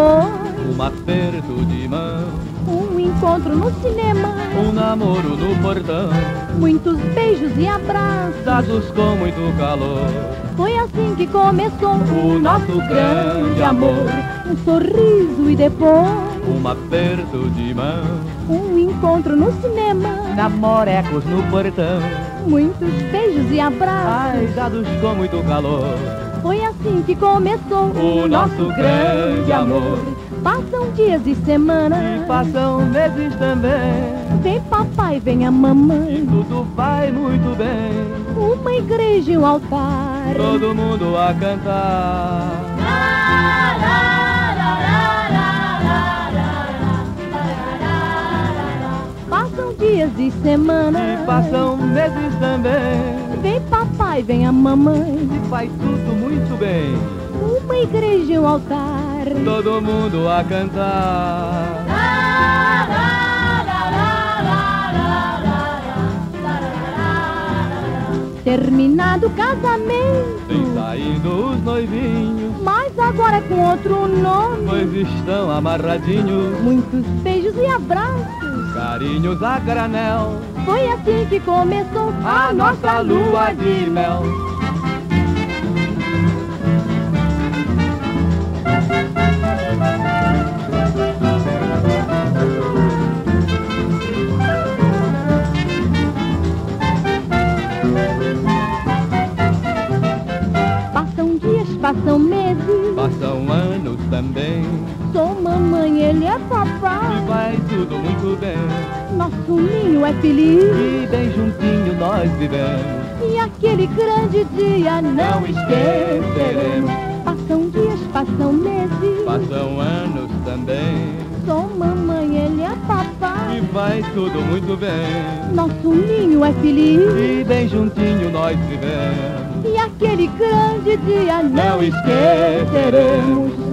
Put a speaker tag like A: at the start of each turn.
A: depois
B: Um aperto de mão,
A: um encontro no cinema,
B: um namoro no portão,
A: muitos beijos e abraços.
B: dados com muito calor.
A: Foi assim que começou
B: O nosso grande amor.
A: Um sorriso e depois
B: Um aperto de mão,
A: um encontro no cinema,
B: namorecos no portão,
A: muitos beijos e abraços.
B: ai, dados com muito calor.
A: Foi assim que começou
B: O nosso grande amor.
A: Passam dias e semanas.
B: E passam meses também,
A: Vem papai, vem a
B: e
A: mamãe.
B: tudo vai muito bem.
A: Uma igreja e um altar.
B: Todo mundo a cantar.
A: Passam dias e semanas.
B: E passam meses também,
A: Vem papai, vem a mamãe.
B: e faz tudo muito bem.
A: Uma igreja e um altar.
B: Todo mundo a cantar.
A: Terminado o casamento.
B: Vem saindo os noivinhos,
A: Mas agora é com outro nome.
B: pois estão amarradinhos.
A: Muitos beijos e abraços.
B: Carinhos a granel,
A: Foi assim que começou
B: a nossa lua de mel.
A: Passam meses.
B: Passam anos também,
A: Sou mamãe, ele é
B: e
A: papai.
B: vai tudo muito bem.
A: Nosso ninho é feliz.
B: E bem juntinho nós vivemos.
A: E aquele grande dia não
B: Não esqueceremos.
A: Passam dias, passam meses.
B: Passam anos também,
A: Sou mamãe, ele é papai.
B: E vai tudo muito bem.
A: Nosso ninho é feliz.
B: E bem juntinho nós vivemos.
A: E aquele grande dia não
B: Não esqueceremos.
A: esqueceremos.